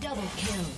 double kill.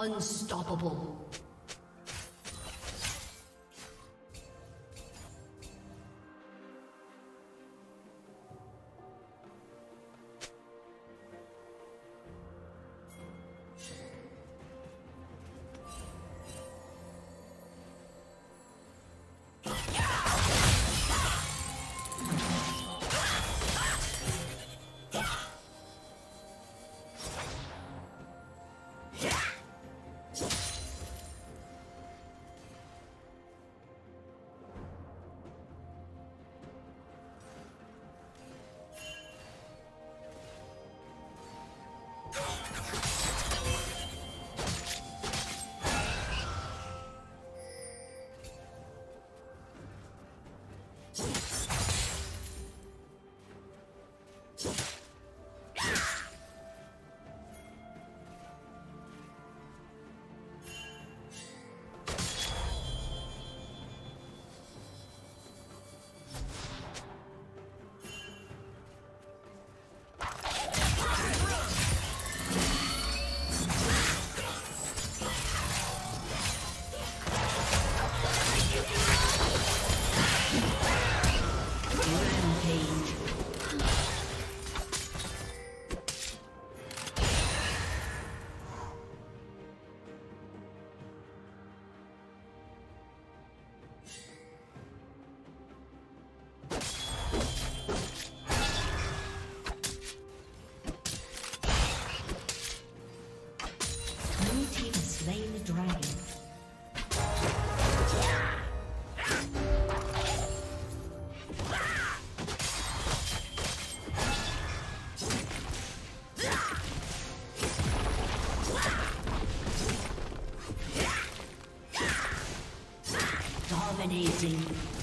Unstoppable. Dominating.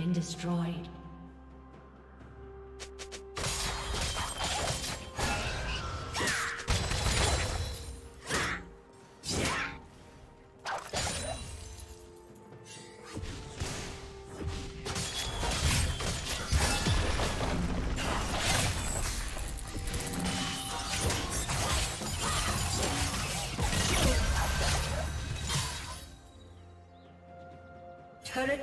Been destroyed.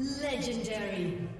Legendary.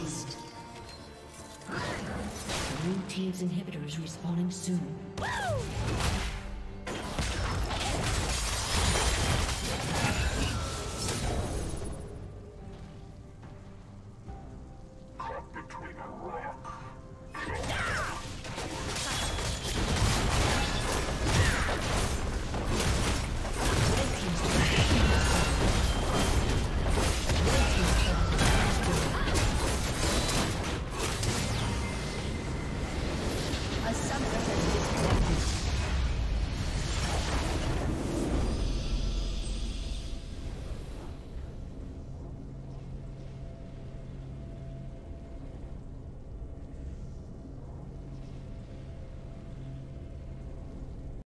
Aced. Blue Team's inhibitor is respawning soon. Woo!